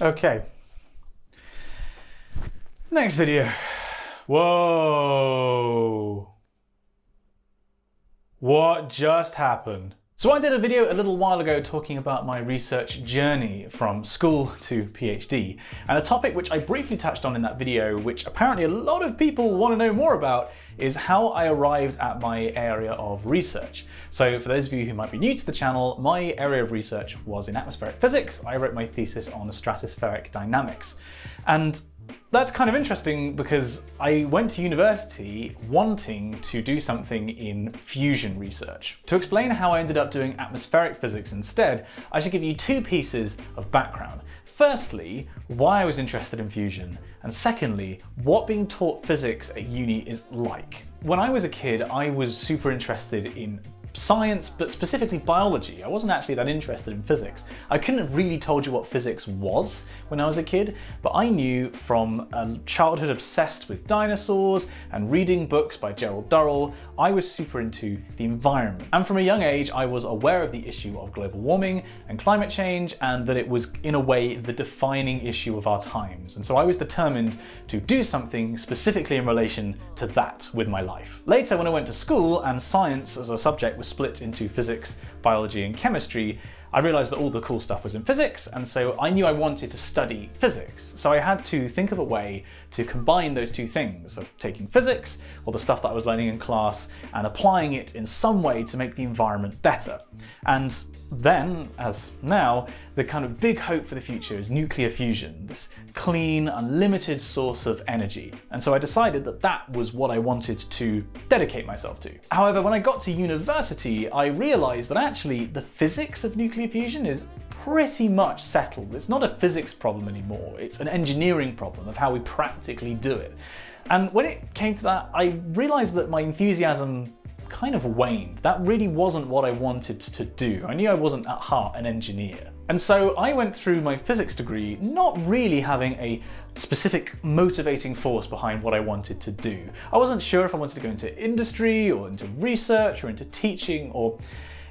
Okay. Next video. Whoa. What just happened? So I did a video a little while ago talking about my research journey from school to PhD, and a topic which I briefly touched on in that video, which apparently a lot of people want to know more about, is how I arrived at my area of research. So for those of you who might be new to the channel, my area of research was in atmospheric physics. I wrote my thesis on stratospheric dynamics. And that's kind of interesting because I went to university wanting to do something in fusion research. To explain how I ended up doing atmospheric physics instead, I should give you two pieces of background. Firstly, why I was interested in fusion, and secondly, what being taught physics at uni is like. When I was a kid, I was super interested in science, but specifically biology. I wasn't actually that interested in physics. I couldn't have really told you what physics was when I was a kid, but I knew from a childhood obsessed with dinosaurs and reading books by Gerald Durrell, I was super into the environment. And from a young age, I was aware of the issue of global warming and climate change, and that it was, in a way, the defining issue of our times. And so I was determined to do something specifically in relation to that with my life. Later, when I went to school and science as a subject was split into physics, biology, and chemistry, I realized that all the cool stuff was in physics, and so I knew I wanted to study physics. So I had to think of a way to combine those two things of taking physics, or the stuff that I was learning in class, and applying it in some way to make the environment better. And then, as now, the kind of big hope for the future is nuclear fusion, this clean, unlimited source of energy. And so I decided that that was what I wanted to dedicate myself to. However, when I got to university, I realized that actually the physics of nuclear fusion is pretty much settled. It's not a physics problem anymore, it's an engineering problem of how we practically do it. And when it came to that, I realized that my enthusiasm kind of waned. That really wasn't what I wanted to do. I knew I wasn't at heart an engineer. And so I went through my physics degree not really having a specific motivating force behind what I wanted to do. I wasn't sure if I wanted to go into industry or into research or into teaching or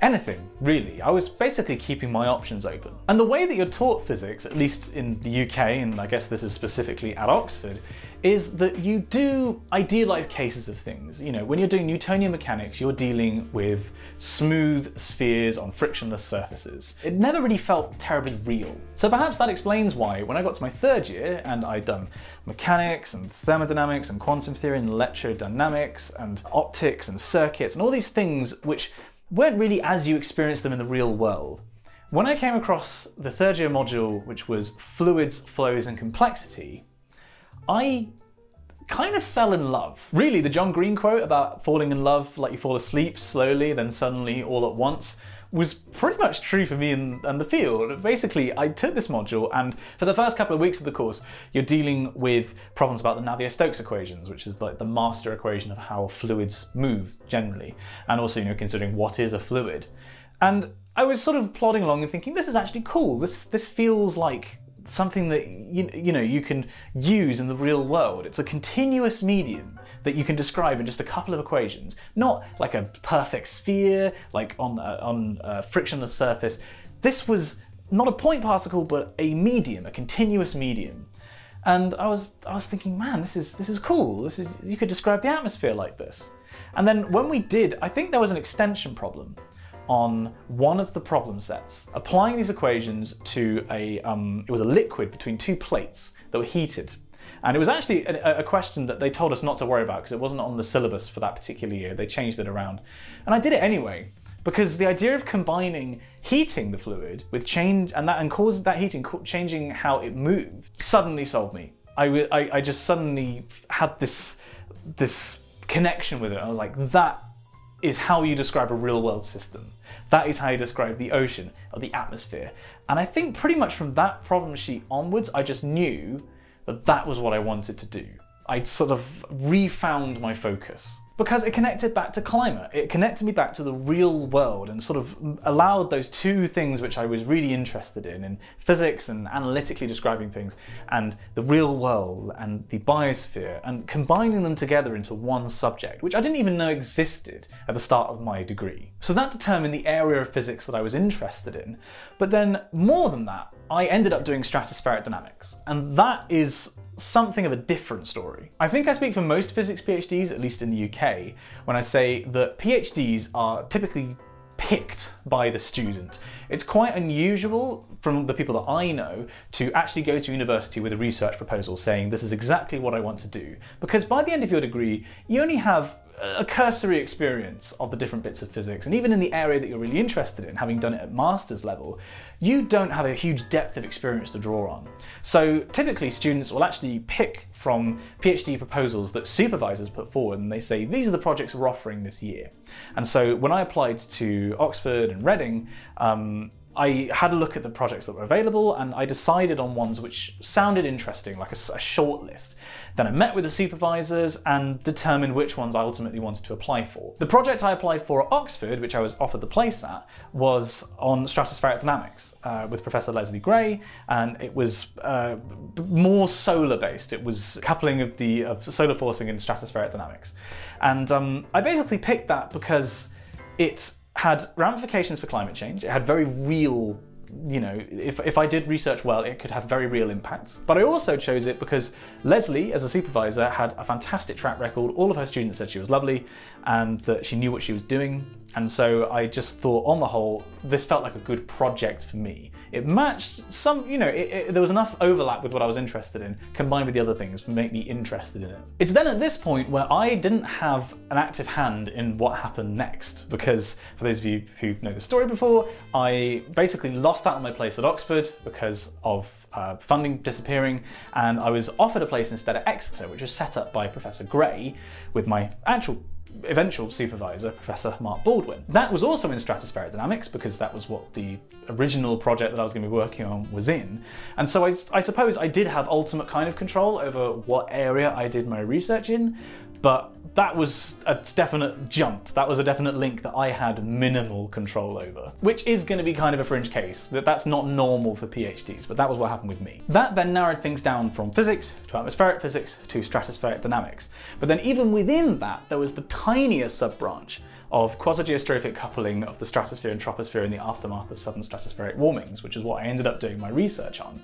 anything, really. I was basically keeping my options open. And the way that you're taught physics, at least in the UK, and I guess this is specifically at Oxford, is that you do idealize cases of things. You know, when you're doing Newtonian mechanics, you're dealing with smooth spheres on frictionless surfaces. It never really felt terribly real. So perhaps that explains why when I got to my third year and I'd done mechanics and thermodynamics and quantum theory and electrodynamics and optics and circuits and all these things which weren't really as you experience them in the real world. When I came across the third year module, which was fluids, flows, and complexity, I kind of fell in love. Really, the John Green quote about falling in love like you fall asleep slowly, then suddenly all at once was pretty much true for me in, in, the field. Basically, I took this module, and for the first couple of weeks of the course, you're dealing with problems about the Navier-Stokes equations, which is like the master equation of how fluids move generally, and also, you know, considering what is a fluid. And I was sort of plodding along and thinking, this is actually cool. This this feels like something that you, you know you can use in the real world. It's a continuous medium that you can describe in just a couple of equations, not like a perfect sphere, like on a, on a frictionless surface. This was not a point particle, but a medium, a continuous medium. And I was I was thinking, man, this is this is cool. This is you could describe the atmosphere like this. And then when we did, I think there was an extension problem on one of the problem sets, applying these equations to a, um, it was a liquid between two plates that were heated. And it was actually a, a question that they told us not to worry about because it wasn't on the syllabus for that particular year. They changed it around. And I did it anyway because the idea of combining heating the fluid with change and that and causing that heating changing how it moved suddenly solved me. I, I, I just suddenly had this this connection with it. I was like, that is how you describe a real world system. That is how you describe the ocean or the atmosphere. And I think pretty much from that problem sheet onwards, I just knew that that was what I wanted to do. I'd sort of refound my focus. Because it connected back to climate. It connected me back to the real world and sort of allowed those two things which I was really interested in, in physics and analytically describing things, and the real world and the biosphere, and combining them together into one subject, which I didn't even know existed at the start of my degree. So that determined the area of physics that I was interested in. But then more than that, I ended up doing stratospheric dynamics, and that is something of a different story. I think I speak for most physics PhDs, at least in the UK, when I say that PhDs are typically picked by the student. It's quite unusual from the people that I know to actually go to university with a research proposal saying this is exactly what I want to do. Because by the end of your degree, you only have a cursory experience of the different bits of physics, and even in the area that you're really interested in, having done it at master's level, you don't have a huge depth of experience to draw on. So typically students will actually pick from PhD proposals that supervisors put forward and they say, these are the projects we're offering this year. And so when I applied to Oxford and Reading, um, I had a look at the projects that were available and I decided on ones which sounded interesting, like a, a, short list. Then I met with the supervisors and determined which ones I ultimately wanted to apply for. The project I applied for at Oxford, which I was offered the place at, was on stratospheric dynamics uh, with Professor Lesley Gray, and it was uh, more solar based. It was coupling of the of solar forcing and stratospheric dynamics. And um, I basically picked that because it had ramifications for climate change. It had very real you know, if, if I did research well, it could have very real impacts. But I also chose it because Lesley, as a supervisor, had a fantastic track record. All of her students said she was lovely and that she knew what she was doing. And so I just thought, on the whole, this felt like a good project for me. It matched some, you know, it, it, there was enough overlap with what I was interested in, combined with the other things, to make me interested in it. It's then at this point where I didn't have an active hand in what happened next, because for those of you who know the story before, I basically lost out on my place at Oxford because of uh, funding disappearing, and I was offered a place instead at Exeter, which was set up by Professor Gray with my actual eventual supervisor, Professor Mark Baldwin. That was also in stratospheric dynamics because that was what the original project that I was going to be working on was in. And so I, I suppose I did have ultimate kind of control over what area I did my research in, but that was a definite jump. That was a definite link that I had minimal control over, which is going to be kind of a fringe case. That that's not normal for PhDs, but that was what happened with me. That then narrowed things down from physics to atmospheric physics to stratospheric dynamics. But then even within that, there was the tiniest sub-branch of quasi-geostrophic coupling of the stratosphere and troposphere in the aftermath of sudden stratospheric warmings, which is what I ended up doing my research on.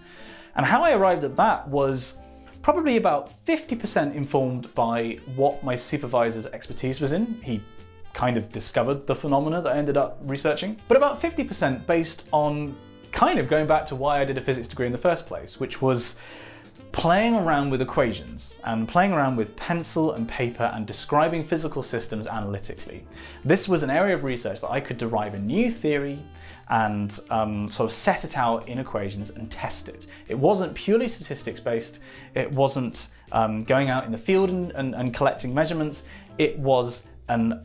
And how I arrived at that was probably about 50% informed by what my supervisor's expertise was in. He kind of discovered the phenomena that I ended up researching, but about 50% based on kind of going back to why I did a physics degree in the first place, which was playing around with equations and playing around with pencil and paper and describing physical systems analytically. This was an area of research that I could derive a new theory and um, sort of set it out in equations and test it. It wasn't purely statistics based, it wasn't um, going out in the field and, and, and collecting measurements, it was an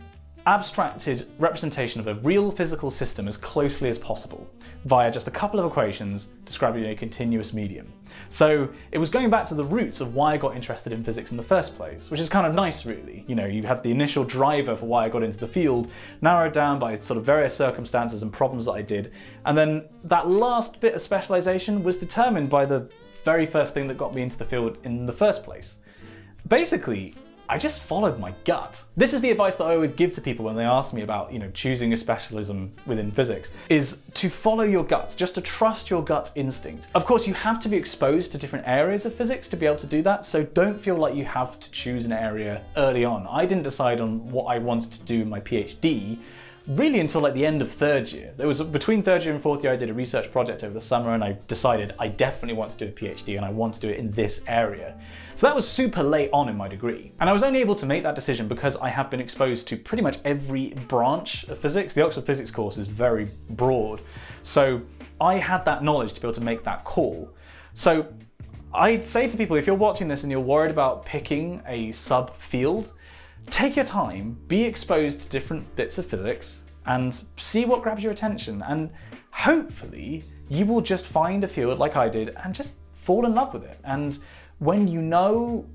abstracted representation of a real physical system as closely as possible via just a couple of equations describing a continuous medium. So it was going back to the roots of why I got interested in physics in the first place, which is kind of nice really. You know, you had the initial driver for why I got into the field, narrowed down by sort of various circumstances and problems that I did, and then that last bit of specialization was determined by the very first thing that got me into the field in the first place. Basically, I just followed my gut. This is the advice that I always give to people when they ask me about, you know, choosing a specialism within physics, is to follow your gut, just to trust your gut instinct. Of course, you have to be exposed to different areas of physics to be able to do that, so don't feel like you have to choose an area early on. I didn't decide on what I wanted to do in my PhD really until like the end of third year. There was between third year and fourth year, I did a research project over the summer and I decided I definitely want to do a PhD and I want to do it in this area. So that was super late on in my degree. And I was only able to make that decision because I have been exposed to pretty much every branch of physics. The Oxford Physics course is very broad. So I had that knowledge to be able to make that call. So I'd say to people, if you're watching this and you're worried about picking a sub field, Take your time, be exposed to different bits of physics, and see what grabs your attention. And hopefully, you will just find a field like I did and just fall in love with it. And when you know,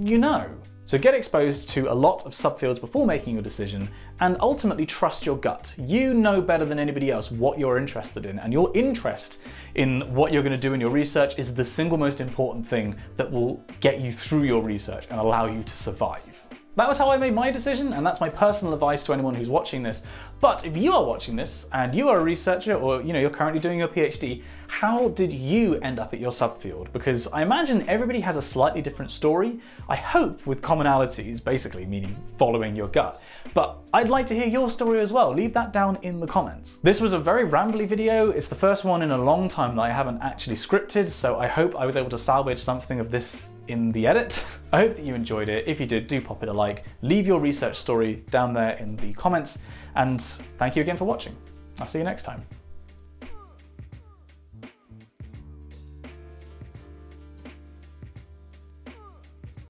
you know. So get exposed to a lot of subfields before making your decision and ultimately trust your gut. You know better than anybody else what you're interested in and your interest in what you're going to do in your research is the single most important thing that will get you through your research and allow you to survive. That was how I made my decision, and that's my personal advice to anyone who's watching this. But if you are watching this and you are a researcher or you know you're currently doing your PhD, how did you end up at your subfield? Because I imagine everybody has a slightly different story. I hope with commonalities, basically meaning following your gut. But I'd like to hear your story as well. Leave that down in the comments. This was a very rambly video. It's the first one in a long time that I haven't actually scripted, so I hope I was able to salvage something of this in the edit. I hope that you enjoyed it. If you did, do pop it a like. Leave your research story down there in the comments. And thank you again for watching. I'll see you next time.